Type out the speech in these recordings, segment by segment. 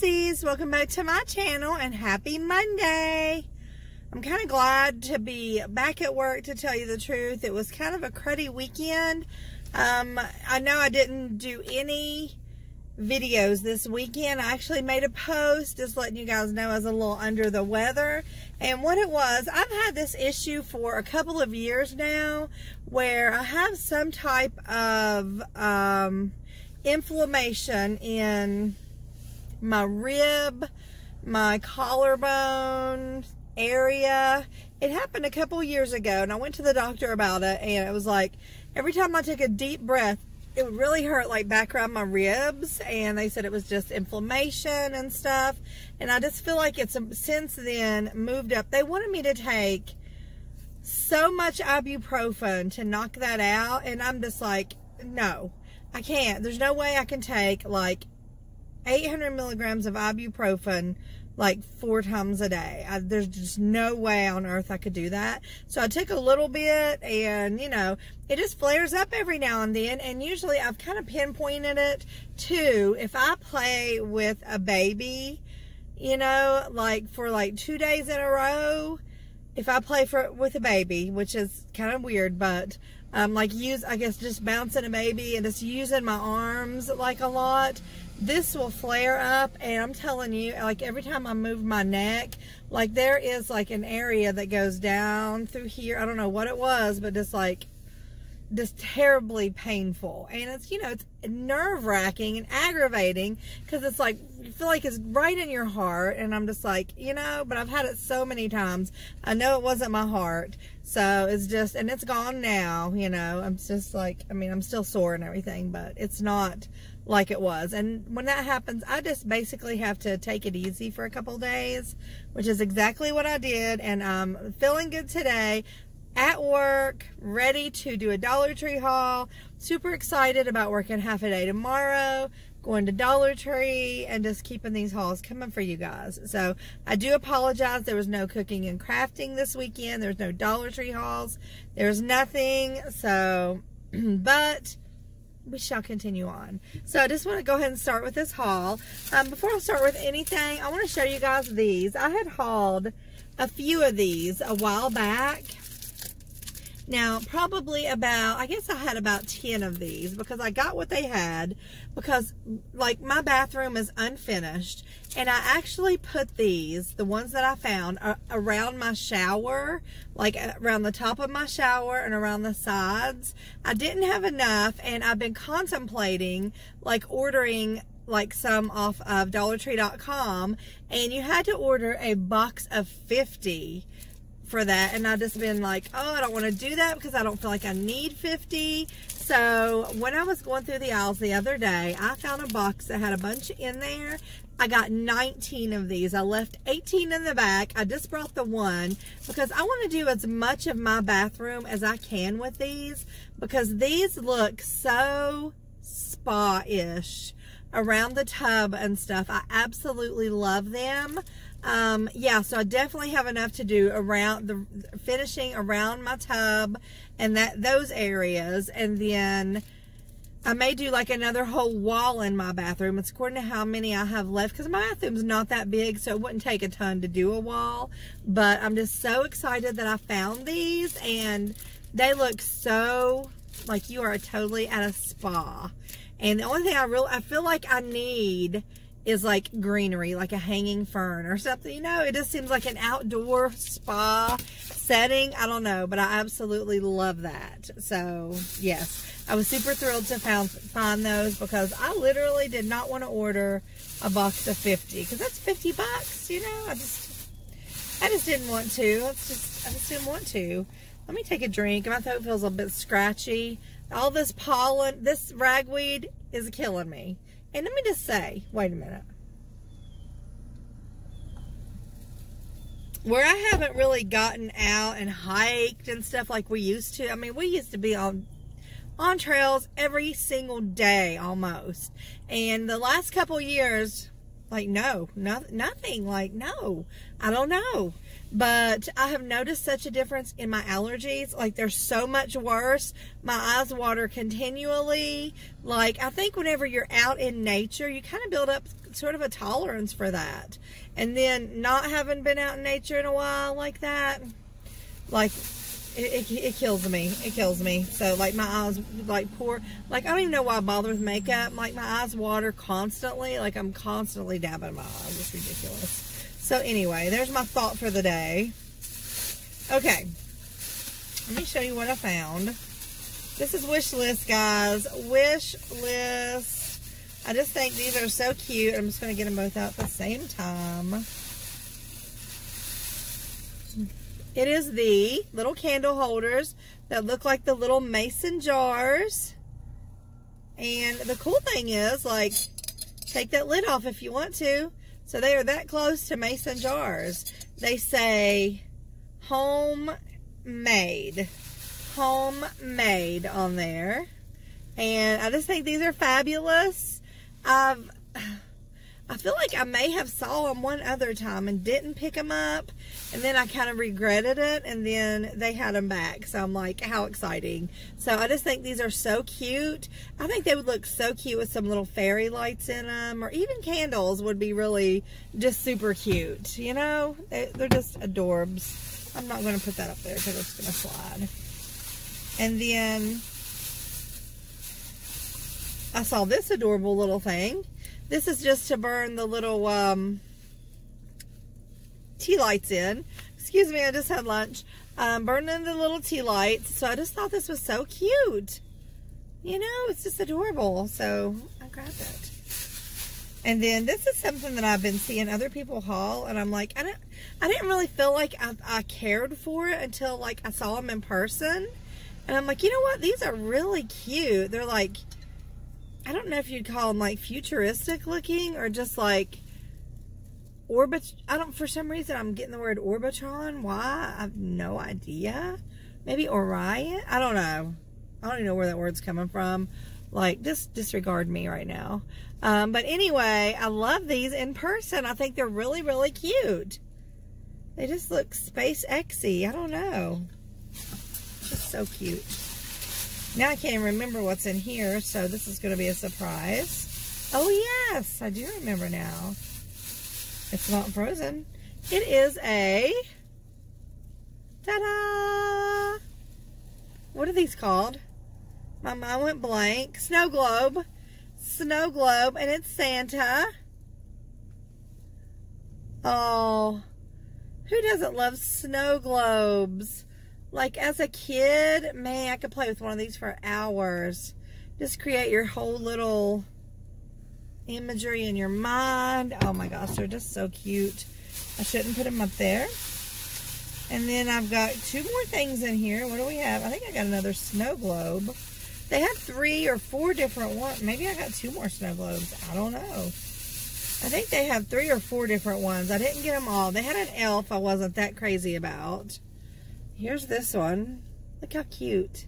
Gypsies, welcome back to my channel and happy Monday. I'm kind of glad to be back at work to tell you the truth. It was kind of a cruddy weekend. Um, I know I didn't do any videos this weekend. I actually made a post just letting you guys know I was a little under the weather. And what it was, I've had this issue for a couple of years now where I have some type of um, inflammation in my rib, my collarbone area. It happened a couple years ago and I went to the doctor about it and it was like every time I took a deep breath, it would really hurt like back around my ribs and they said it was just inflammation and stuff and I just feel like it's um, since then moved up. They wanted me to take so much ibuprofen to knock that out and I'm just like, no, I can't. There's no way I can take like 800 milligrams of ibuprofen like four times a day. I, there's just no way on earth I could do that. So I took a little bit and, you know, it just flares up every now and then. And usually I've kind of pinpointed it to if I play with a baby, you know, like for like two days in a row, if I play for with a baby, which is kind of weird, but um, like use, I guess just bouncing a baby and just using my arms like a lot, this will flare up and I'm telling you like every time I move my neck like there is like an area that goes down through here. I don't know what it was but just like just terribly painful. And it's you know it's nerve-wracking and aggravating because it's like you feel like it's right in your heart and I'm just like you know but I've had it so many times. I know it wasn't my heart so it's just and it's gone now you know I'm just like I mean I'm still sore and everything but it's not like it was. And when that happens, I just basically have to take it easy for a couple days, which is exactly what I did. And I'm feeling good today at work, ready to do a Dollar Tree haul. Super excited about working half a day tomorrow, going to Dollar Tree, and just keeping these hauls coming for you guys. So I do apologize. There was no cooking and crafting this weekend. There's no Dollar Tree hauls. There's nothing. So, but we shall continue on. So I just want to go ahead and start with this haul. Um, before I start with anything, I want to show you guys these. I had hauled a few of these a while back. Now, probably about, I guess I had about 10 of these because I got what they had because like my bathroom is unfinished and I actually put these, the ones that I found, around my shower, like around the top of my shower and around the sides. I didn't have enough and I've been contemplating like ordering like some off of dollartree.com and you had to order a box of 50 for that. And I've just been like oh I don't want to do that because I don't feel like I need 50 so when I was going through the aisles the other day I found a box that had a bunch in there. I got 19 of these. I left 18 in the back. I just brought the one because I want to do as much of my bathroom as I can with these because these look so spa-ish around the tub and stuff. I absolutely love them um, yeah, so I definitely have enough to do around the finishing around my tub and that those areas. And then I may do like another whole wall in my bathroom. It's according to how many I have left because my bathroom's not that big, so it wouldn't take a ton to do a wall. But I'm just so excited that I found these and they look so like you are totally at a spa. And the only thing I really, I feel like I need is like greenery, like a hanging fern or something. You know, it just seems like an outdoor spa setting. I don't know, but I absolutely love that. So, yes, I was super thrilled to found, find those because I literally did not want to order a box of 50 because that's 50 bucks, you know. I just, I just didn't want to. It's just, I just didn't want to. Let me take a drink. My throat feels a bit scratchy. All this pollen, this ragweed is killing me. And let me just say, wait a minute. Where I haven't really gotten out and hiked and stuff like we used to. I mean, we used to be on on trails every single day almost. And the last couple years, like no, no, nothing. Like no, I don't know. But I have noticed such a difference in my allergies. Like they're so much worse. My eyes water continually. Like I think whenever you're out in nature, you kind of build up sort of a tolerance for that. And then not having been out in nature in a while like that, like it, it, it, kills me. It kills me. So like my eyes like poor. like I don't even know why I bother with makeup. Like my eyes water constantly. Like I'm constantly dabbing my eyes. It's ridiculous. So anyway, there's my thought for the day. Okay. Let me show you what I found. This is wish list, guys. Wish list. I just think these are so cute. I'm just going to get them both out at the same time. It is the little candle holders that look like the little mason jars. And the cool thing is, like, take that lid off if you want to. So they are that close to mason jars. They say homemade. Homemade on there. And I just think these are fabulous. I've I feel like I may have saw them one other time and didn't pick them up. And then I kind of regretted it. And then they had them back. So I'm like, how exciting. So I just think these are so cute. I think they would look so cute with some little fairy lights in them. Or even candles would be really just super cute. You know, they're just adorbs. I'm not going to put that up there because it's going to slide. And then I saw this adorable little thing. This is just to burn the little um, tea lights in. Excuse me, I just had lunch. Um, burning the little tea lights. So I just thought this was so cute. You know, it's just adorable. So I grabbed it. And then this is something that I've been seeing other people haul, and I'm like, I don't, I didn't really feel like I, I cared for it until like I saw them in person, and I'm like, you know what? These are really cute. They're like I don't know if you'd call them like futuristic looking or just like orbit. I don't, for some reason, I'm getting the word Orbitron. Why? I have no idea. Maybe Orion? I don't know. I don't even know where that word's coming from. Like, just disregard me right now. Um, but anyway, I love these in person. I think they're really, really cute. They just look space Xy. I don't know. Just so cute. Now I can't remember what's in here, so this is going to be a surprise. Oh, yes, I do remember now. It's not frozen. It is a, ta-da! What are these called? My mind went blank. Snow globe. Snow globe, and it's Santa. Oh, who doesn't love snow globes? Like as a kid, man, I could play with one of these for hours. Just create your whole little imagery in your mind. Oh my gosh, they're just so cute. I shouldn't put them up there. And then I've got two more things in here. What do we have? I think I got another snow globe. They had three or four different ones. Maybe I got two more snow globes. I don't know. I think they have three or four different ones. I didn't get them all. They had an elf I wasn't that crazy about. Here's this one. Look how cute.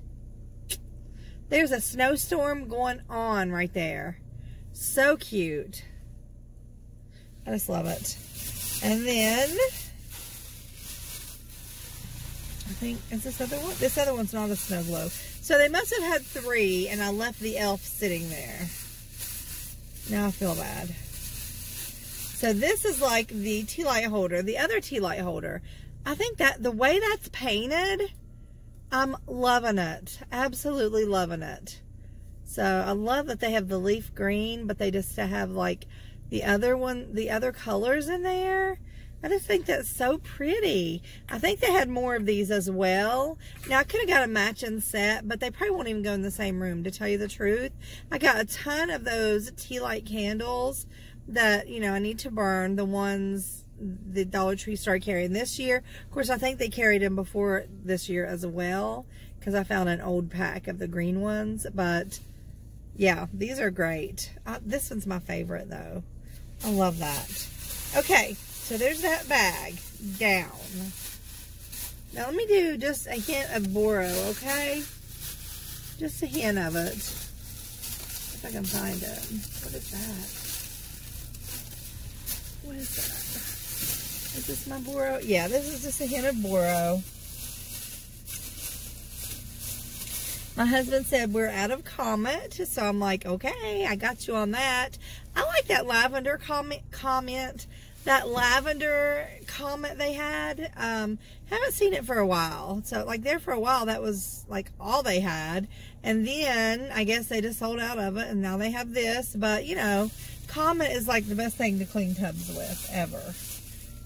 There's a snowstorm going on right there. So cute. I just love it. And then, I think, is this other one? This other one's not a snow globe. So they must have had three, and I left the elf sitting there. Now I feel bad. So this is like the tea light holder. The other tea light holder. I think that the way that's painted, I'm loving it. Absolutely loving it. So I love that they have the leaf green, but they just have like the other one, the other colors in there. I just think that's so pretty. I think they had more of these as well. Now, I could have got a matching set, but they probably won't even go in the same room, to tell you the truth. I got a ton of those tea light candles that, you know, I need to burn. The ones the Dollar Tree started carrying this year. Of course, I think they carried them before this year as well because I found an old pack of the green ones. But yeah, these are great. Uh, this one's my favorite though. I love that. Okay, so there's that bag down. Now let me do just a hint of Boro, okay? Just a hint of it. If I can find it. What is that? What is that? Is this my Boro? Yeah, this is just a hint of Boro. My husband said we're out of Comet, so I'm like, okay, I got you on that. I like that lavender comment. comment. That lavender comment they had. Um, haven't seen it for a while. So like there for a while, that was like all they had. And then I guess they just sold out of it, and now they have this. But you know, Comet is like the best thing to clean tubs with ever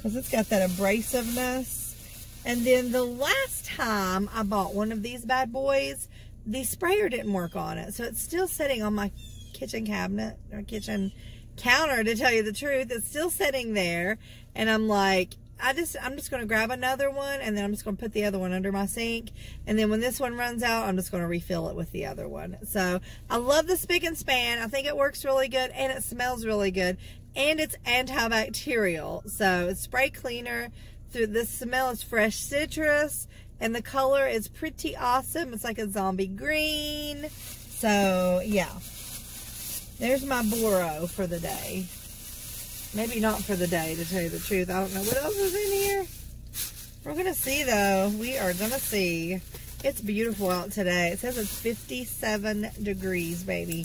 because it's got that abrasiveness. And then the last time I bought one of these bad boys, the sprayer didn't work on it. So it's still sitting on my kitchen cabinet or kitchen counter to tell you the truth. It's still sitting there. And I'm like, I just, I'm just going to grab another one and then I'm just going to put the other one under my sink. And then when this one runs out, I'm just going to refill it with the other one. So I love the Spic and Span. I think it works really good and it smells really good. And it's antibacterial. So it's spray cleaner. Through the smell is fresh citrus and the color is pretty awesome. It's like a zombie green. So, yeah. There's my Boro for the day. Maybe not for the day, to tell you the truth. I don't know what else is in here. We're going to see, though. We are going to see. It's beautiful out today. It says it's 57 degrees, baby.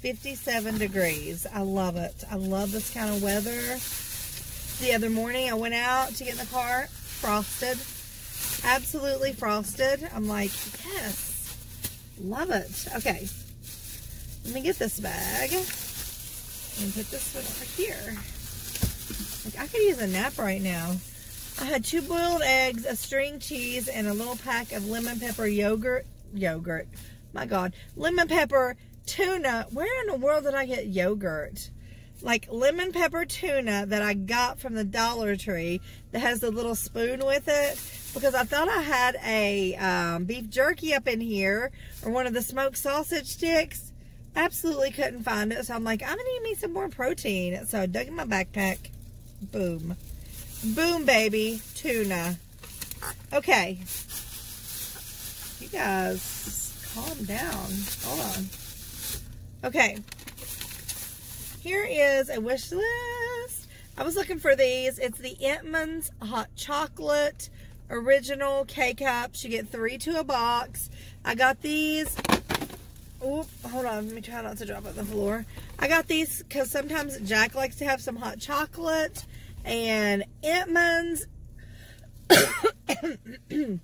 57 degrees. I love it. I love this kind of weather. The other morning, I went out to get in the car frosted. Absolutely frosted. I'm like, yes. Love it. Okay. Let me get this bag. And put this one over here. Like, I could use a nap right now. I had two boiled eggs, a string cheese, and a little pack of lemon pepper yogurt. Yogurt. My God. Lemon pepper tuna. Where in the world did I get yogurt? like lemon pepper tuna that I got from the Dollar Tree that has the little spoon with it because I thought I had a um, beef jerky up in here or one of the smoked sausage sticks. Absolutely couldn't find it. So I'm like, I'm going to need me some more protein. So I dug in my backpack. Boom. Boom, baby. Tuna. Okay. You guys, calm down. Hold on. Okay. Here is a wish list. I was looking for these. It's the Entenmann's Hot Chocolate Original K-Cups. You get three to a box. I got these. Oop, hold on. Let me try not to drop on the floor. I got these because sometimes Jack likes to have some hot chocolate. And Entenmann's.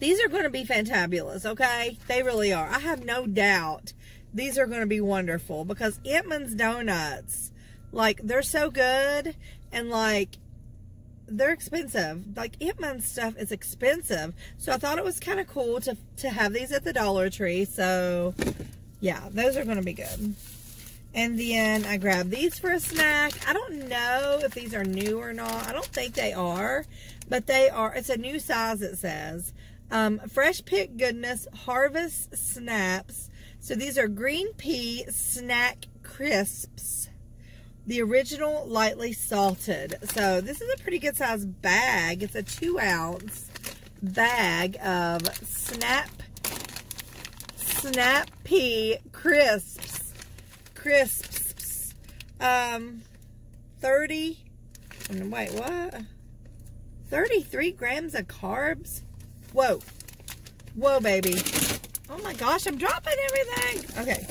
these are going to be fantabulous, okay? They really are. I have no doubt these are going to be wonderful because Entenmann's Donuts, like, they're so good and, like, they're expensive. Like, Entenmann's stuff is expensive. So I thought it was kind of cool to, to have these at the Dollar Tree. So, yeah, those are going to be good. And then I grabbed these for a snack. I don't know if these are new or not. I don't think they are. But they are, it's a new size, it says. Um, Fresh Pick Goodness Harvest Snaps so these are green pea snack crisps. The original lightly salted. So this is a pretty good size bag. It's a two ounce bag of snap snap pea crisps. Crisps. Um 30 wait, what? 33 grams of carbs? Whoa. Whoa, baby. Oh my gosh, I'm dropping everything. Okay.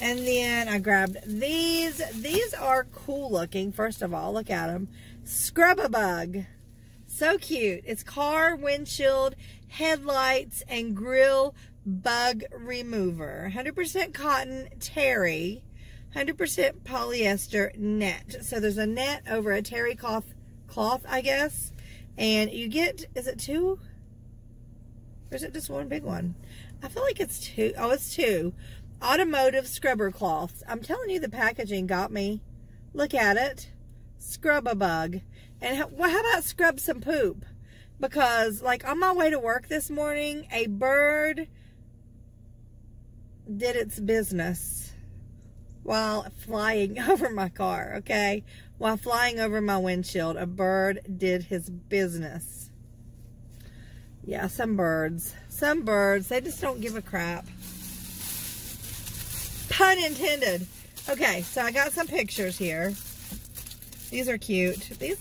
And then I grabbed these. These are cool looking, first of all. Look at them. Scrub-a-bug. So cute. It's car, windshield, headlights, and grill bug remover. 100% cotton terry. 100% polyester net. So there's a net over a terry cloth, cloth, I guess. And you get, is it two? Or is it just one big one? I feel like it's two. Oh, it's two. Automotive scrubber cloths. I'm telling you, the packaging got me. Look at it. Scrub a bug. And how, well, how about scrub some poop? Because, like, on my way to work this morning, a bird did its business while flying over my car, okay? While flying over my windshield, a bird did his business. Yeah, some birds. Some birds, they just don't give a crap. Pun intended. Okay, so I got some pictures here. These are cute. These,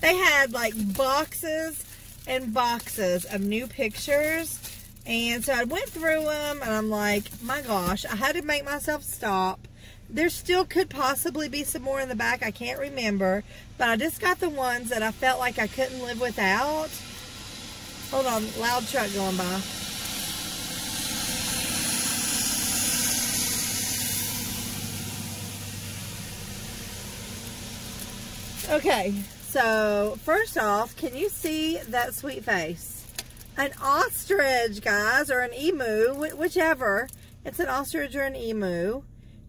they had like boxes and boxes of new pictures. And so I went through them and I'm like, my gosh, I had to make myself stop. There still could possibly be some more in the back. I can't remember. But I just got the ones that I felt like I couldn't live without. Hold on, loud truck going by. Okay, so first off, can you see that sweet face? An ostrich, guys, or an emu, whichever. It's an ostrich or an emu.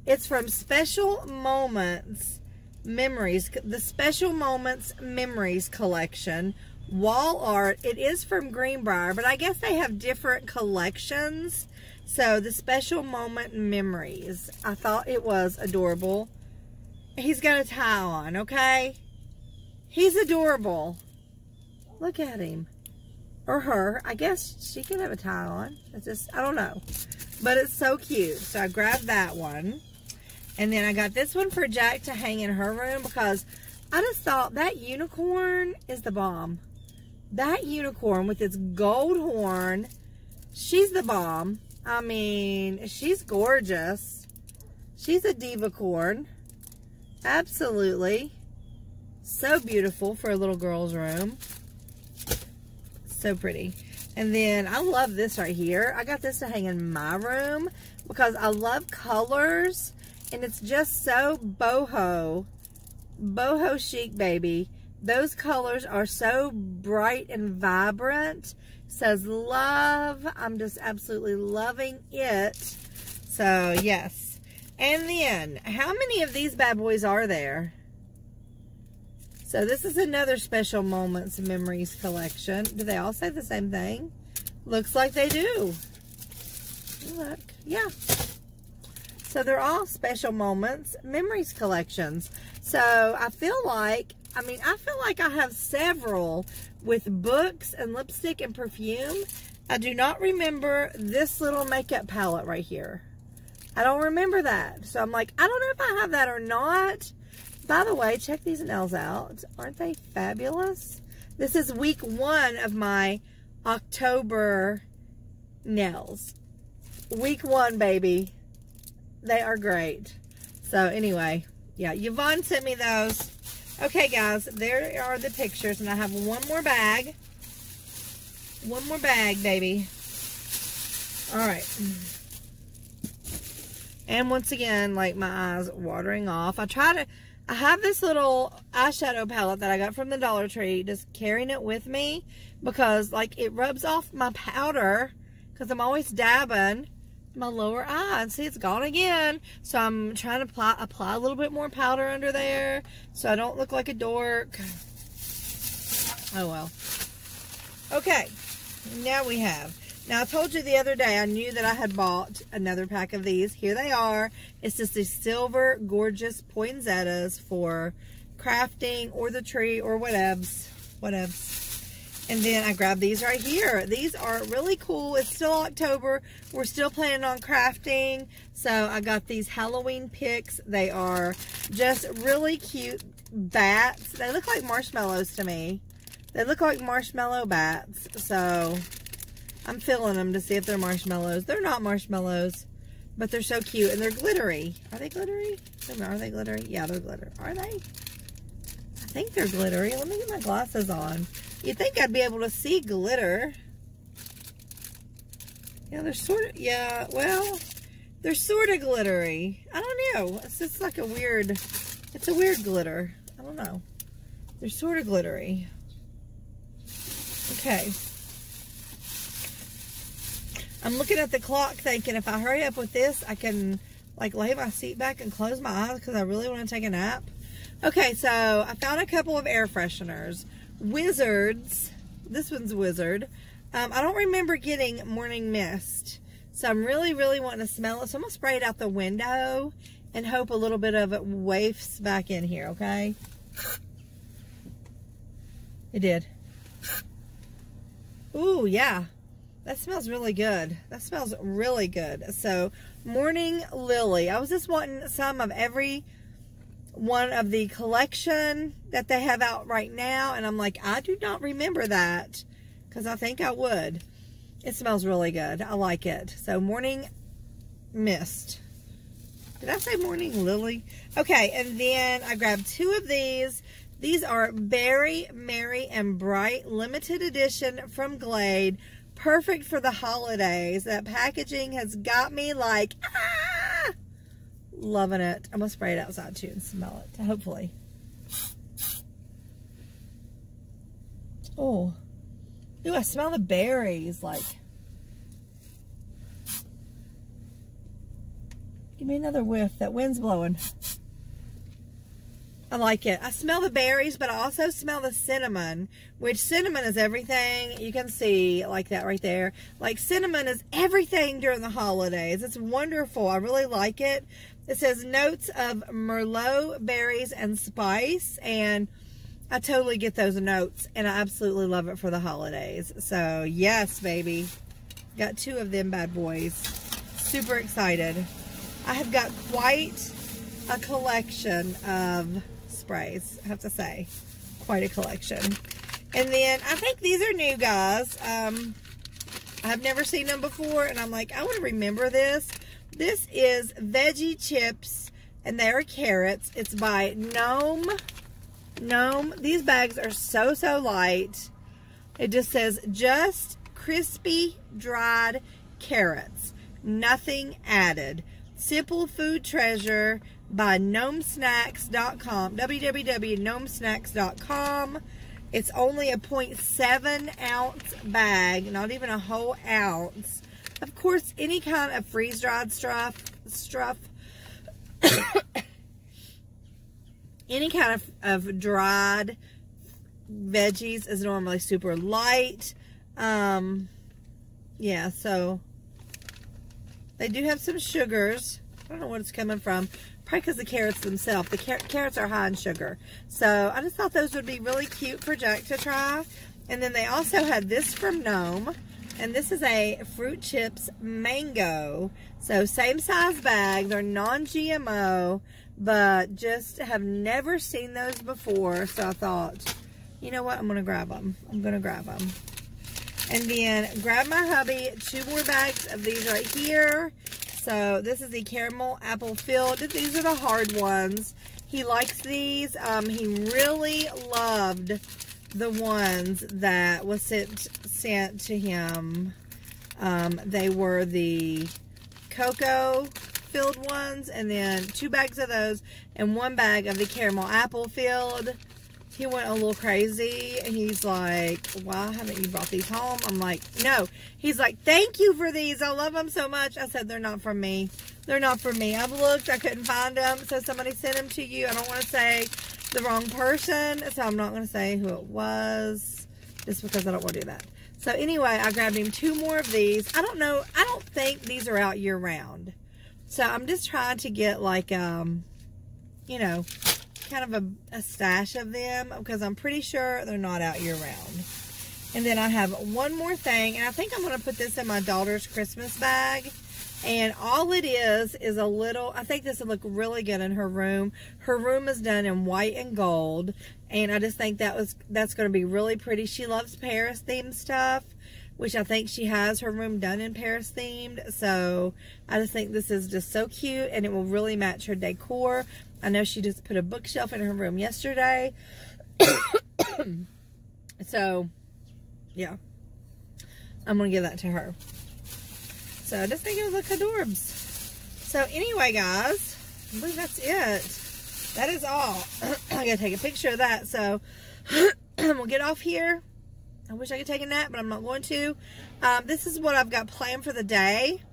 It's from Special Moments Memories, the Special Moments Memories collection. Wall art. It is from Greenbrier, but I guess they have different collections. So the Special Moment Memories. I thought it was adorable. He's got a tie on, okay? He's adorable. Look at him. Or her. I guess she can have a tie on. It's just, I don't know. But it's so cute. So I grabbed that one. And then I got this one for Jack to hang in her room because I just thought that unicorn is the bomb. That unicorn with its gold horn, she's the bomb. I mean, she's gorgeous. She's a diva corn. Absolutely. So beautiful for a little girl's room. So pretty. And then I love this right here. I got this to hang in my room because I love colors. And it's just so boho. Boho chic, baby. Those colors are so bright and vibrant. Says love. I'm just absolutely loving it. So, yes. And then, how many of these bad boys are there? So this is another Special Moments Memories collection. Do they all say the same thing? Looks like they do. Look, yeah. So they're all Special Moments Memories collections. So I feel like, I mean, I feel like I have several with books and lipstick and perfume. I do not remember this little makeup palette right here. I don't remember that. So I'm like, I don't know if I have that or not. By the way, check these nails out. Aren't they fabulous? This is week one of my October nails. Week one, baby. They are great. So anyway, yeah, Yvonne sent me those. Okay, guys, there are the pictures, and I have one more bag. One more bag, baby. All right. And once again, like my eyes watering off. I try to I have this little eyeshadow palette that I got from the Dollar Tree, just carrying it with me because like it rubs off my powder because I'm always dabbing my lower eye and see it's gone again so I'm trying to apply, apply a little bit more powder under there so I don't look like a dork oh well okay now we have now, I told you the other day I knew that I had bought another pack of these. Here they are. It's just these silver, gorgeous poinsettias for crafting or the tree or whatevs. Whatevs. And then I grabbed these right here. These are really cool. It's still October. We're still planning on crafting. So I got these Halloween picks. They are just really cute bats. They look like marshmallows to me. They look like marshmallow bats. So I'm filling them to see if they're marshmallows. They're not marshmallows, but they're so cute. And they're glittery. Are they glittery? Are they glittery? Yeah, they're glitter. Are they? I think they're glittery. Let me get my glasses on. You'd think I'd be able to see glitter. Yeah, they're sort of, yeah, well, they're sort of glittery. I don't know. It's just like a weird, it's a weird glitter. I don't know. They're sort of glittery. Okay. I'm looking at the clock thinking if I hurry up with this, I can like lay my seat back and close my eyes because I really want to take a nap. Okay, so I found a couple of air fresheners. Wizards. This one's Wizard. Um, I don't remember getting Morning Mist. So I'm really, really wanting to smell it. So I'm going to spray it out the window and hope a little bit of it wafts back in here, okay? It did. Ooh, yeah. That smells really good. That smells really good. So, Morning Lily. I was just wanting some of every one of the collection that they have out right now. And I'm like, I do not remember that because I think I would. It smells really good. I like it. So morning mist. Did I say morning lily? Okay, and then I grabbed two of these. These are Berry, Merry, and Bright limited edition from Glade. Perfect for the holidays. That packaging has got me like, ah! Loving it. I'm going to spray it outside too and smell it, hopefully. Oh. Ooh, I smell the berries, like. Give me another whiff. That wind's blowing. I like it. I smell the berries, but I also smell the cinnamon, which cinnamon is everything. You can see like that right there. Like cinnamon is everything during the holidays. It's wonderful. I really like it. It says notes of Merlot, berries, and spice. And I totally get those notes. And I absolutely love it for the holidays. So yes, baby. Got two of them bad boys. Super excited. I have got quite a collection of sprays, I have to say. Quite a collection. And then I think these are new guys. Um, I've never seen them before, and I'm like, I want to remember this. This is Veggie Chips, and they are carrots. It's by Gnome. Gnome. These bags are so, so light. It just says, just crispy dried carrots. Nothing added. Simple Food Treasure by gnomesnacks.com. www.gnomesnacks.com. It's only a 0.7 ounce bag, not even a whole ounce. Of course, any kind of freeze-dried stuff, stuff any kind of, of dried veggies is normally super light. Um, yeah, so they do have some sugars. I don't know what it's coming from. Probably because the carrots themselves. The car carrots are high in sugar. So I just thought those would be really cute for Jack to try. And then they also had this from Gnome. And this is a Fruit Chips Mango. So same size bag. They're non-GMO. But just have never seen those before. So I thought, you know what? I'm going to grab them. I'm going to grab them. And then grab my hubby two more bags of these right here. So this is the caramel apple filled. These are the hard ones. He likes these. Um, he really loved the ones that was sent sent to him. Um, they were the cocoa filled ones and then two bags of those and one bag of the caramel apple filled he went a little crazy. And he's like, why haven't you brought these home? I'm like, no. He's like, thank you for these. I love them so much. I said, they're not for me. They're not for me. I've looked. I couldn't find them. So somebody sent them to you. I don't want to say the wrong person. So I'm not going to say who it was just because I don't want to do that. So anyway, I grabbed him two more of these. I don't know. I don't think these are out year round. So I'm just trying to get like, um, you know, kind of a, a stash of them because I'm pretty sure they're not out year round. And then I have one more thing, and I think I'm going to put this in my daughter's Christmas bag. And all it is, is a little, I think this would look really good in her room. Her room is done in white and gold. And I just think that was, that's going to be really pretty. She loves Paris themed stuff, which I think she has her room done in Paris themed. So I just think this is just so cute and it will really match her decor. I know she just put a bookshelf in her room yesterday. so, yeah. I'm going to give that to her. So, I just think it was like adorbs. So, anyway, guys, I believe that's it. That is all. I got to take a picture of that. So, we'll get off here. I wish I could take a nap, but I'm not going to. Um, this is what I've got planned for the day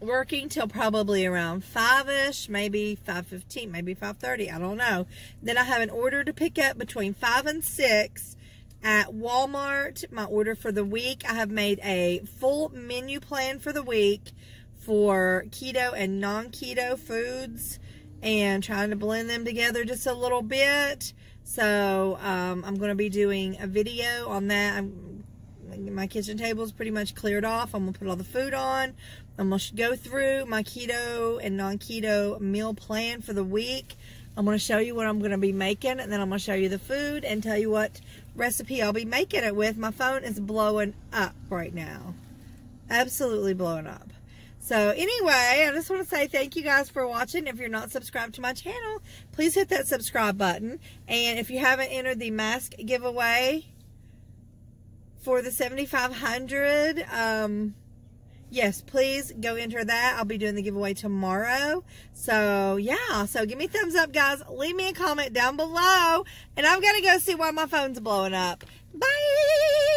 working till probably around 5ish, maybe 5.15, maybe 5.30, I don't know. Then I have an order to pick up between 5 and 6 at Walmart. My order for the week, I have made a full menu plan for the week for keto and non-keto foods and trying to blend them together just a little bit. So um, I'm going to be doing a video on that. I'm my kitchen table is pretty much cleared off. I'm going to put all the food on. I'm going to go through my keto and non-keto meal plan for the week. I'm going to show you what I'm going to be making, and then I'm going to show you the food and tell you what recipe I'll be making it with. My phone is blowing up right now. Absolutely blowing up. So anyway, I just want to say thank you guys for watching. If you're not subscribed to my channel, please hit that subscribe button. And if you haven't entered the mask giveaway for the 7500 um, yes, please go enter that. I'll be doing the giveaway tomorrow. So, yeah. So, give me thumbs up, guys. Leave me a comment down below. And I'm going to go see why my phone's blowing up. Bye!